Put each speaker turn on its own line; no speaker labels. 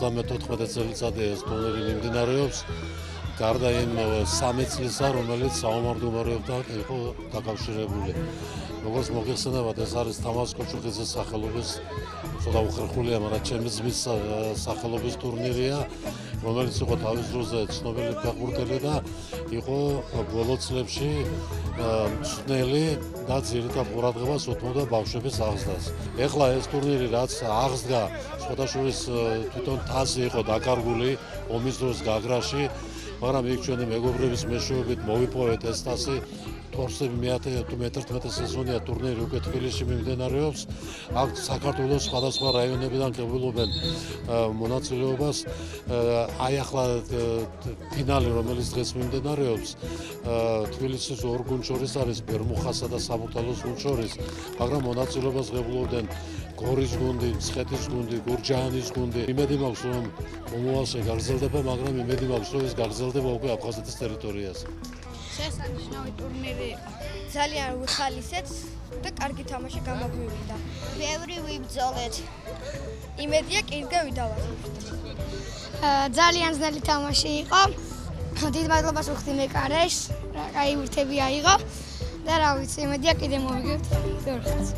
34 წელიწადი ეს ტურნირი მიმდინარეობს. გარდა იმ 3 წლისა, რომელიც საომარ-დუმარებთან იყო დაკავშირებული. როგორც მოგეხსენებათ, ეს არის თამაზ კოჩუხიძის სახელობის ცოტა უხერხულია, მაგრამ ჩემი ძმის სახელობის ტურნირია, რომელიც იყო თავის დროზე ცნობილი ფეხბურთელი და იყო ბოლო წლებში ცნელი და ძირითად ყურადღებას უთმობდა ბავშვების აღზრდას. ეხლა ეს ტურნირი რაც აღზრდა, სხვადასხვა თვითონ თასი იყო დაკარგული ომის დროს გაგრაში მაგრამ იქ ჩვენი მეგობრების მეშვეობით მოვიპოვეთ ეს თასი თორსები მე-11 სეზონია ტურნირი უკვე თბილისში მიმდინარეობს. აქ საქართველოს სხვადასხვა რაიონებიდან კებულობენ მონაწილეობას. აი ახლა ფინალი რომელიც დღეს მიმდინარეობს, თბილისის ორ გუნდს შორის არის ბერმუხასა და საბურთალოს გუნდს შორის, მაგრამ მონაწილეობას კებულობენ გორის გუნდი, ცხეთის გუნდი, გურჯაანის გუნდი. იმედი მაქვს რომ მომავალში გაგრძელდება, მაგრამ იმედი მაქვს რომ ეს გაგრძელდება უკვე აფხაზეთის ტერიტორიაზე.
შესანიშნავი ტურნირი ძალიან უხალისეთ და კარგი თამაში გამოგვივიდა.
ბევრი ვიბრძოლეთ.
იმედია კიდე ვიდავართ.
ძალიან ძნელი თამაში იყო. დიდ მადლობას ვუხდი მეკარეს. რა კაი ურთები აიღო. და რა ვიცი, იმედია კიდე მოვიგებთ. ხანს.